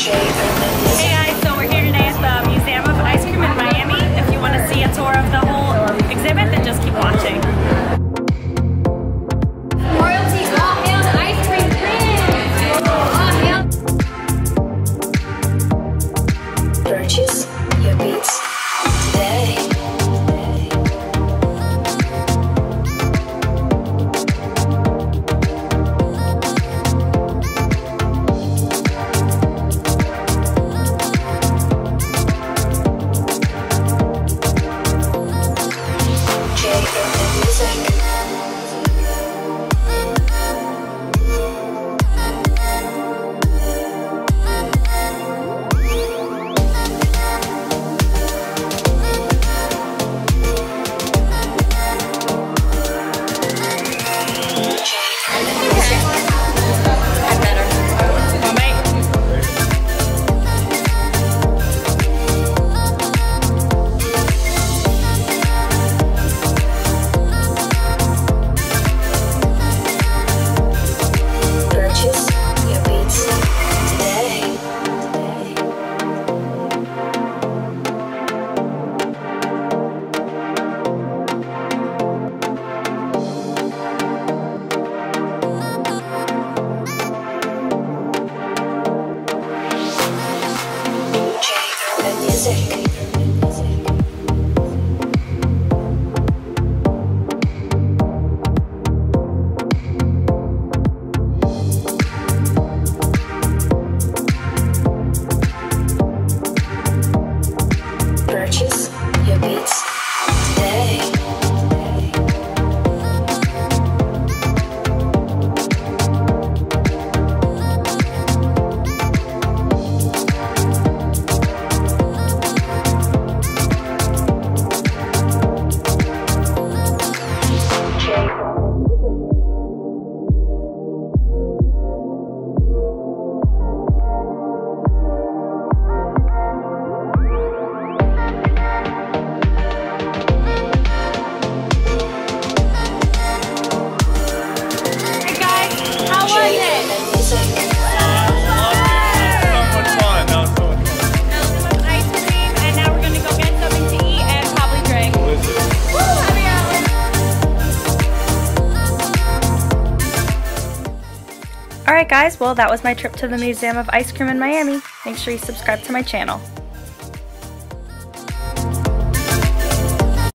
Hey guys, so we're here today at the Museum of Ice Cream in Miami. If you want to see a tour of the whole exhibit, then just keep watching. Music. Alright guys, well that was my trip to the Museum of Ice Cream in Miami. Make sure you subscribe to my channel.